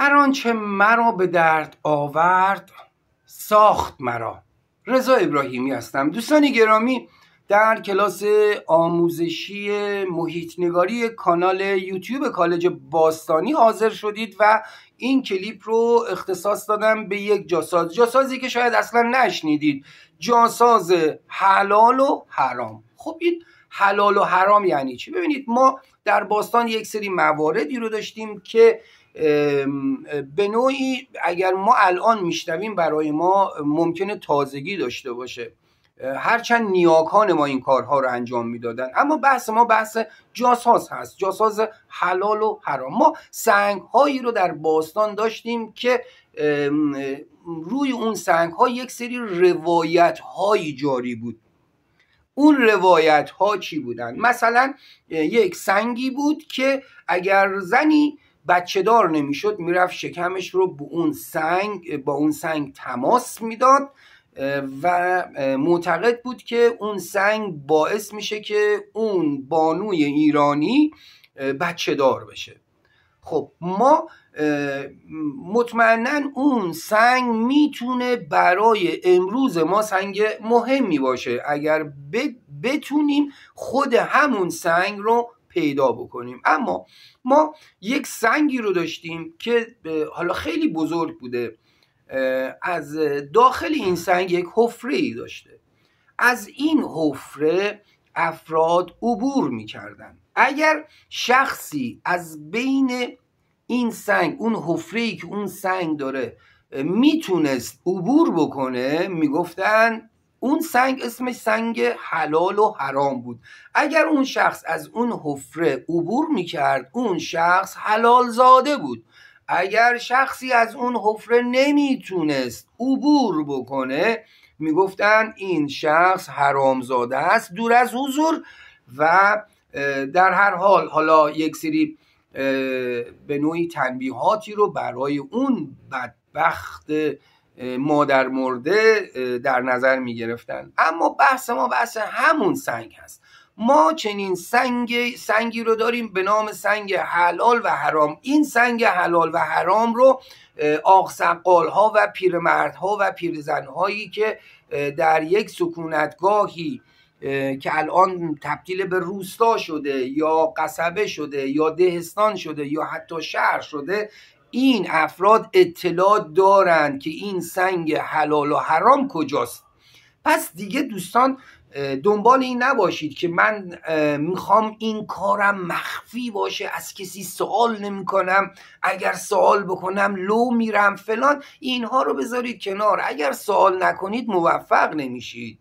هر آنچه مرا به درد آورد ساخت مرا. رضا ابراهیمی هستم. دوستان گرامی در کلاس آموزشی محیط نگاری کانال یوتیوب کالج باستانی حاضر شدید و این کلیپ رو اختصاص دادم به یک جاساز. جاسازی که شاید اصلا نشنیدید. جاساز حلال و حرام. خب این حلال و حرام یعنی چی؟ ببینید ما در باستان یک سری مواردی رو داشتیم که به نوعی اگر ما الان میشنویم برای ما ممکنه تازگی داشته باشه. هرچند نیاکان ما این کارها رو انجام می‌دادن اما بحث ما بحث جاساز هست. جاساز حلال و حرام. ما سنگ هایی رو در باستان داشتیم که روی اون سنگ ها یک سری روایت هایی جاری بود. اون روایت ها چی بودن؟ مثلا یک سنگی بود که اگر زنی بچه دار نمی‌شد می‌رفت شکمش رو با اون سنگ با اون سنگ تماس می‌داد و معتقد بود که اون سنگ باعث میشه که اون بانوی ایرانی بچه دار بشه. خب ما مطمئنا اون سنگ می‌تونه برای امروز ما سنگ مهمی باشه. اگر بتونیم خود همون سنگ رو پیدا بکنیم. اما ما یک سنگی رو داشتیم که حالا خیلی بزرگ بوده از داخل این سنگ یک حفره ای داشته. از این حفره افراد عبور می‌کردن. اگر شخصی از بین این سنگ اون حفره ای که اون سنگ داره می‌تونست عبور بکنه می‌گفتن اون سنگ اسمش سنگ حلال و حرام بود. اگر اون شخص از اون حفره عبور می‌کرد اون شخص حلال زاده بود. اگر شخصی از اون حفره نمی‌تونست عبور بکنه می‌گفتن این شخص حرامزاده است دور از حضور و در هر حال حالا یک سری به نوعی تنبیهاتی رو برای اون بدبخت مادر مرده در نظر می گرفتن اما بحث ما بحث همون سنگ هست. ما چنین سنگ سنگی رو داریم به نام سنگ حلال و حرام. این سنگ حلال و حرام رو آقسقال ها و پیرمردها و پیرزن هایی که در یک سکونتگاهی که الان تبدیل به روستا شده یا قصبه شده یا دهستان شده یا حتی شهر شده این افراد اطلاع دارند که این سنگ حلال و حرام کجاست. پس دیگه دوستان دنبال این نباشید که من می‌خوام این کارم مخفی باشه از کسی سوال نمی کنم اگر سوال بکنم لو میرم فلان اینها رو بذارید کنار. اگر سوال نکنید موفق نمیشید.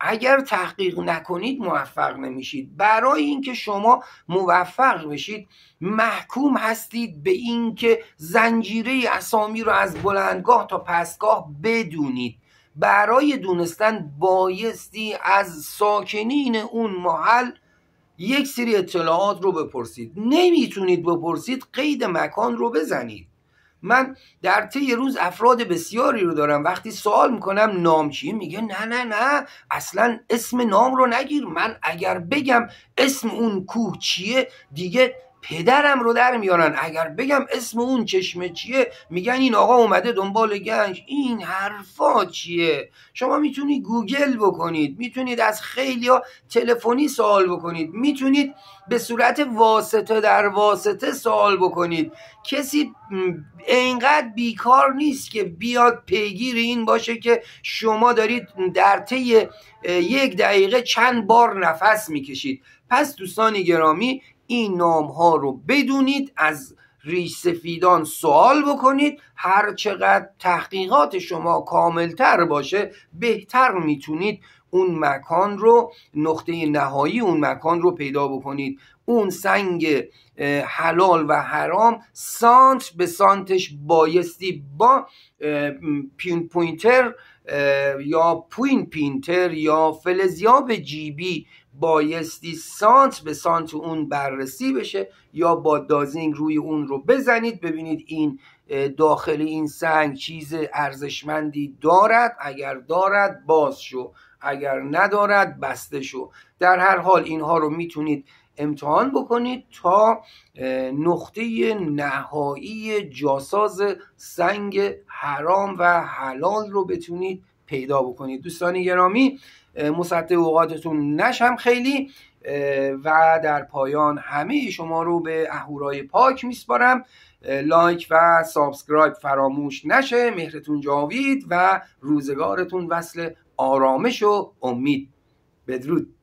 اگر تحقیق نکنید موفق نمیشید. برای اینکه شما موفق بشید محکوم هستید به اینکه زنجیره اسامی رو از بلندگاه تا پستگاه بدونید. برای دونستن بایستی از ساکنین اون محل یک سری اطلاعات رو بپرسید. نمی‌تونید بپرسید قید مکان رو بزنید. من در طی روز افراد بسیاری رو دارم. وقتی سوال می‌کنم نام چیه؟ میگه نه نه نه. اصلا اسم نام رو نگیر. من اگر بگم اسم اون کوه چیه دیگه پدرم رو در میارن. اگر بگم اسم اون چشمه چیه میگن این آقا اومده دنبال گنج. این حرفا چیه؟ شما می‌تونید گوگل بکنید. می‌تونید از خیلی تلفنی سوال بکنید. می‌تونید به صورت واسطه در واسطه سوال بکنید. کسی اینقدر بیکار نیست که بیاد پیگیر این باشه که شما دارید در طی یک دقیقه چند بار نفس می‌کشید. پس دوستان گرامی این نام ها رو بدونید از ریش سفیدان سوال بکنید. هر چقدر تحقیقات شما کاملتر باشه بهتر می‌تونید اون مکان رو نقطه نهایی اون مکان رو پیدا بکنید. اون سنگ حلال و حرام سانت به سانتش بایستی با pin pointer یا پوین پینتر یا فلزیاب جیبی بایستی سانت به سانت اون بررسی بشه یا با dowsing روی اون رو بزنید. ببینید این داخل این سنگ چیز ارزشمندی دارد؟ اگر دارد باز شو. اگر ندارد بسته شو. در هر حال اینها رو می‌تونید امتحان بکنید تا نقطه نهایی جاساز سنگ حرام و حلال رو بتونید پیدا بکنید. دوستان گرامی مصدع اوقاتتون نشم خیلی و در پایان همه شما رو به اهورای پاک میسپارم. like و subscribe فراموش نشه. مهرتون جاوید و روزگارتون وصل آرامش و امید. بدرود.